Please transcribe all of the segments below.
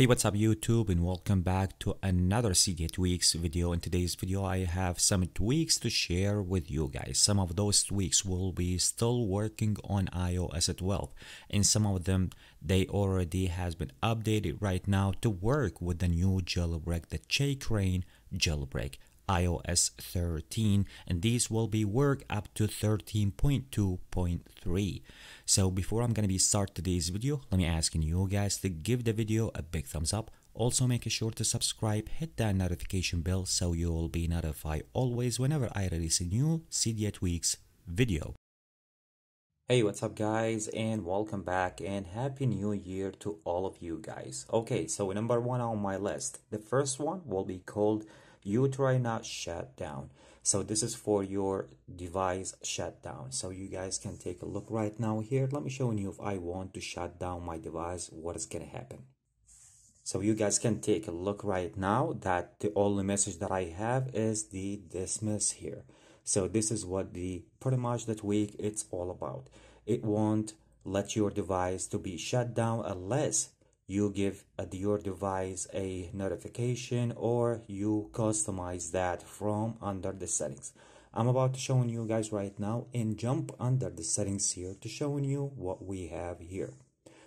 Hey what's up YouTube and welcome back to another Cydia tweaks video. In today's video I have some tweaks to share with you guys. Some of those tweaks will be still working on iOS 12 and some of them they already has been updated right now to work with the new jailbreak, the Checkra1n jailbreak iOS 13 and these will be work up to 13.2.3 so before I'm gonna be start today's video let me asking you guys to give the video a big thumbs up also make sure to subscribe hit that notification bell so you will be notified always whenever I release a new Cydia Tweaks video Hey, what's up guys and welcome back and happy new year to all of you guys. Okay, so number one on my list. The first one will be called you try not shut down. So this is for your device shutdown. So you guys can take a look right now here. Let me show you if i want to shut down my device what is gonna happen. So you guys can take a look right now that the only message that i have is the dismiss here. So this is what the pretty much that tweak it's all about. It won't let your device to be shut down unless you give your device a notification or you customize that from under the settings. I'm about to show you guys right now and jump under the settings here to showing you what we have here.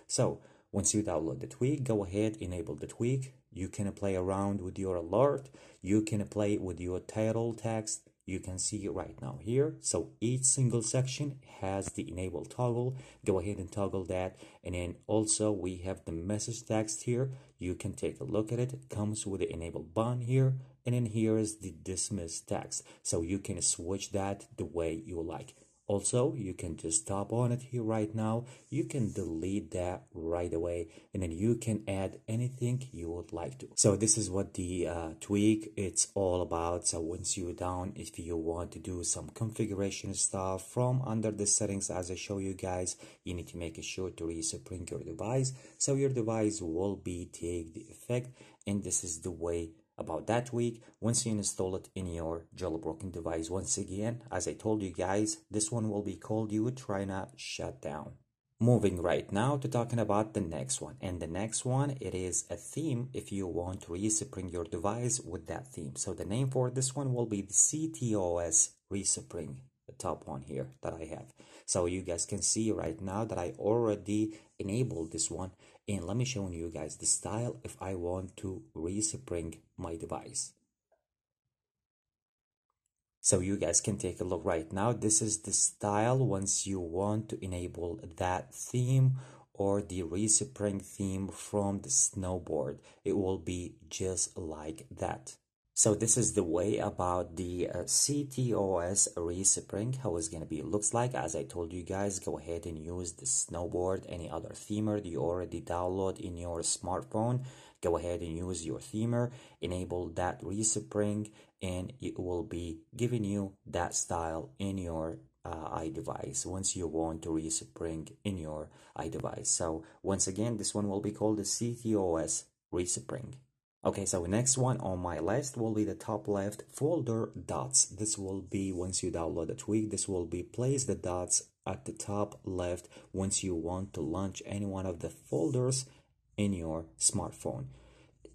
So once you download the tweak go ahead enable the tweak. You can play around with your alert. You can play with your title text you can see right now here. So each single section has the enable toggle. Go ahead and toggle that. And then also we have the message text here. You can take a look at it. It comes with the enable button here. And then here is the dismiss text. So you can switch that the way you like also, you can just tap on it here right now. You can delete that right away and then you can add anything you would like to. So this is what the uh, tweak it's all about. So once you're down, if you want to do some configuration stuff from under the settings as I show you guys, you need to make sure to respring your device. So your device will be take the effect and this is the way about that tweak once you install it in your jailbroken device. Once again as i told you guys this one will be called you try not shut down. Moving right now to talking about the next one. And the next one it is a theme if you want to respring your device with that theme. So the name for this one will be the ctOS respring top one here that i have. So you guys can see right now that i already enabled this one. And let me show you guys the style if I want to respring my device. So you guys can take a look right now. This is the style once you want to enable that theme or the respring theme from the SnowBoard. It will be just like that so this is the way about the uh, ctOS respring, how it's going to be looks like. As I told you guys, go ahead and use the SnowBoard, any other themer you already download in your smartphone. Go ahead and use your themer, enable that respring, and it will be giving you that style in your uh, iDevice once you want to respring in your iDevice. So once again, this one will be called the ctOS respring. Okay, so next one on my list will be the top left folder dots. This will be once you download the tweak, this will be place the dots at the top left once you want to launch any one of the folders in your smartphone.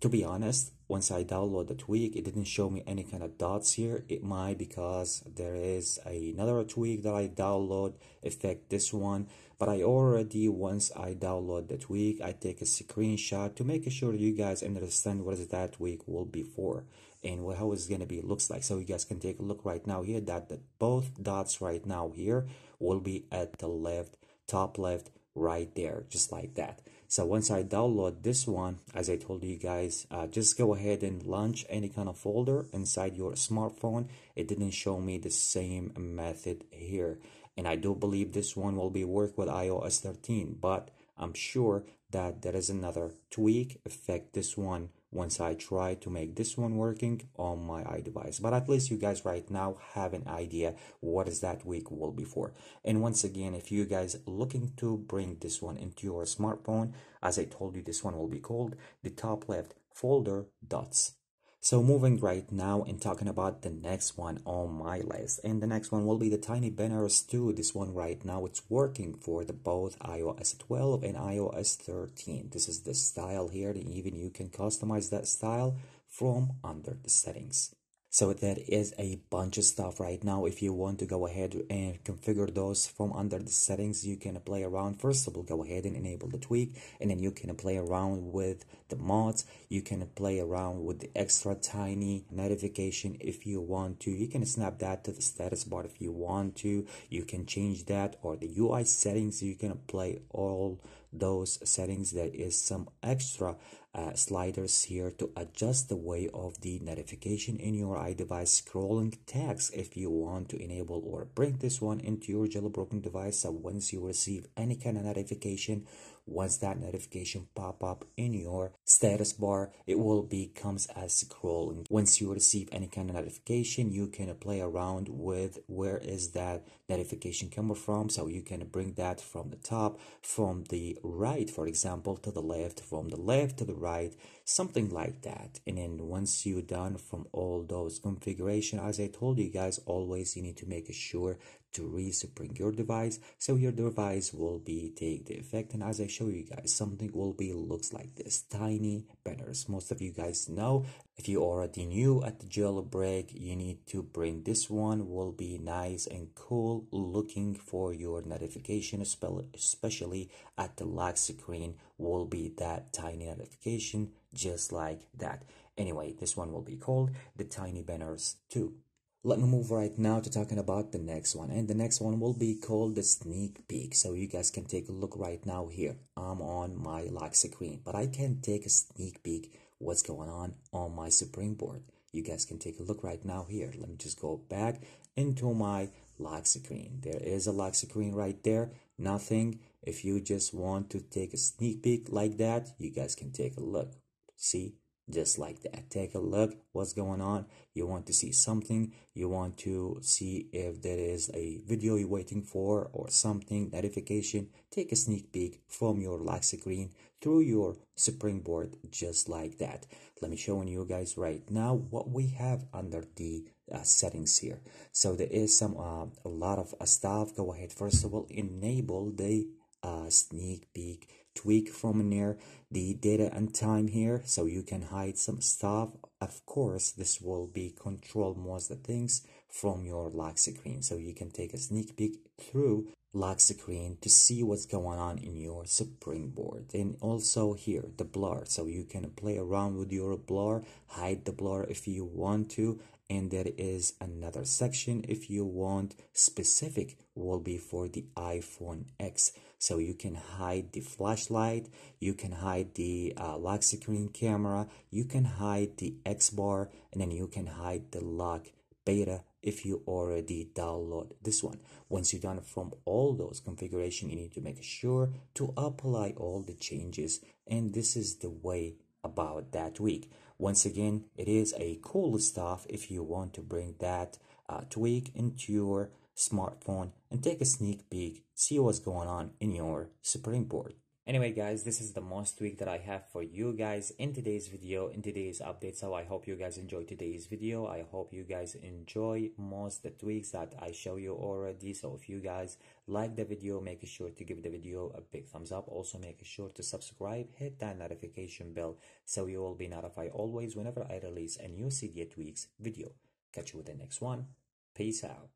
To be honest, once I download the tweak, it didn't show me any kind of dots here. It might because there is another tweak that I download, affect this one. But I already, once I download the tweak, I take a screenshot to make sure you guys understand what is that tweak will be for and what, how it's going to be looks like. So you guys can take a look right now here that the, both dots right now here will be at the left, top left, right there, just like that. So once I download this one, as I told you guys, uh, just go ahead and launch any kind of folder inside your smartphone. It didn't show me the same method here. And I do believe this one will be work with iOS 13, but I'm sure that there is another tweak affect this one once I try to make this one working on my iDevice. But at least you guys right now have an idea what is that tweak will be for. And once again, if you guys looking to bring this one into your smartphone, as I told you, this one will be called the top left folder dots. So moving right now and talking about the next one on my list. And the next one will be the Tiny Banners 2. This one right now, it's working for the both iOS 12 and iOS 13. This is the style here. And even you can customize that style from under the settings. So that is a bunch of stuff right now. If you want to go ahead and configure those from under the settings, you can play around. First of all, go ahead and enable the tweak and then you can play around with the mods. You can play around with the extra tiny notification if you want to. You can snap that to the status bar if you want to. You can change that or the UI settings. You can play all those settings. There is some extra uh, sliders here to adjust the way of the notification in your iDevice scrolling tags if you want to enable or bring this one into your jailbroken device so once you receive any kind of notification once that notification pop up in your status bar it will be comes as scrolling. Once you receive any kind of notification you can play around with where is that notification coming from. So you can bring that from the top from the right for example to the left from the left to the right something like that. And then once you're done from all those configuration as i told you guys always you need to make sure to respring your device so your device will be take the effect. And as i show you guys something will be looks like this. Tiny banners. Most of you guys know. If you already new at the jailbreak you need to bring this one. Will be nice and cool looking for your notification spell especially at the lock screen will be that tiny notification just like that. Anyway this one will be called the tiny banners 2 let me move right now to talking about the next one. And the next one will be called the sneak peek. So you guys can take a look right now here. I'm on my lock screen but i can take a sneak peek what's going on on my springboard. You guys can take a look right now here. Let me just go back into my lock screen. There is a lock screen right there. Nothing. If you just want to take a sneak peek like that you guys can take a look. See just like that. Take a look what's going on. You want to see something. You want to see if there is a video you're waiting for or something notification. Take a sneak peek from your lock screen through your springboard just like that. Let me show you guys right now what we have under the uh, settings here. So there is some uh, a lot of uh, stuff. Go ahead. First of all enable the uh, sneak peek tweak from near the data and time here so you can hide some stuff. Of course this will be control most of the things from your lock screen so you can take a sneak peek through lock screen to see what's going on in your springboard. And also here the blur so you can play around with your blur hide the blur if you want to and there is another section if you want specific will be for the iphone x. So you can hide the flashlight you can hide the uh, lock screen camera you can hide the x bar and then you can hide the lock beta if you already download this one. Once you're done from all those configuration you need to make sure to apply all the changes. And this is the way about that tweak once again it is a cool stuff if you want to bring that uh, tweak into your smartphone and take a sneak peek see what's going on in your springboard Anyway guys, this is the most tweak that I have for you guys in today's video, in today's update. So I hope you guys enjoy today's video. I hope you guys enjoy most the tweaks that I show you already. So if you guys like the video, make sure to give the video a big thumbs up. Also make sure to subscribe, hit that notification bell so you will be notified always whenever I release a new Cydia Tweaks video. Catch you with the next one. Peace out.